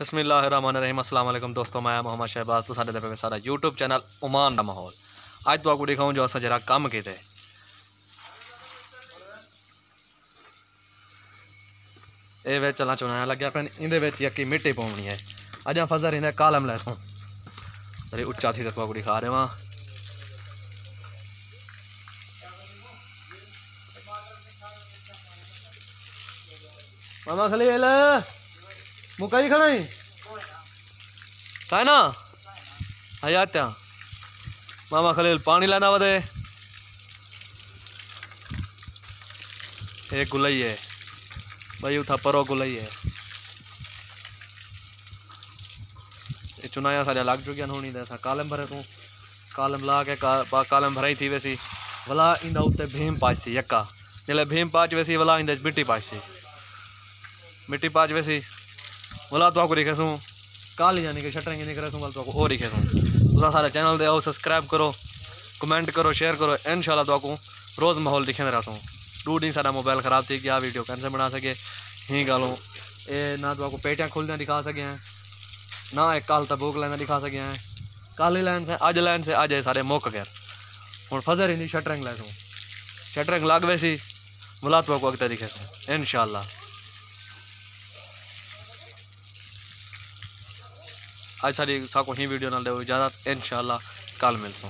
बसमिल्लाम अस्सलाम दोस्तों मैं मोहम्मद शहबाज तो साढ़े पे सारा यूट्यूब चैनल उमान का माहौल अज तो आपको दिखाऊँ जो असा जरा कम किते ਇਹ ਵਿੱਚ ਚਲਾ ਚੁਣਾਇਆ ਲੱਗਿਆ ਪੈਨ ਇਹਦੇ ਵਿੱਚ ਯੱਕੀ ਮਿੱਟੀ ਪਾਉਣੀ ਹੈ ਅਜਾਂ ਫਜ਼ਰ ਇਹਦਾ ਕਾਲਮ ਲੈ ਸੋ ਤੇਰੇ ਉੱਚਾ ਥੀ ਤੱਕ ਕੁੜੀ ਖਾ ਰਹਾ मामा खलील मुका ही खड़ा ही है ना हयात मामा खलील पानी लाना वदे एक गुलई है भाई उठा परो गुलई है ये चुनाया सारे लग चुकिया होनी दे कालम भरे तू कालम ला के का, कालम भराई थी वैसी वला इंदा उत्ते भीम पासी यक्का जले भीम पाच वैसी वला इंदा मिट्टी पासी मिट्टी पाच वैसी बोला तो आपको लिखे सूँ काली यानी कि शटरिंग नहीं करे सूँ तो आपको। और लिखे सूँ तुम सारे चैनल दे आओ सब्सक्राइब करो कमेंट करो शेयर करो इन शाला तो आपको रोज़ माहौल दिखे रहा सूँ दो दिन सारा मोबाइल ख़राब थी क्या वीडियो कैसे बना सके? ही गालों। ये ना तो आपको पेटियाँ खुलने दिखा सके हैं। ना एक काल तबूक लेना दिखा सके हैं। काली लाइन से अज लाइन से अज सारे मुक गए हूँ फजर ही शटरिंग लै सूँ शटरिंग लग वैसी। बुला तो आपको अगते दिखे सूँ इन शाला ਅੱਜ ਸਾਡੀ ਸਾकोही ਵੀਡੀयो ਨਾਲ ਜ਼ਿਆਦਾ ਇਨਸ਼ਾਅੱਲਾ ਕੱਲ ਮਿਲਸੋਂ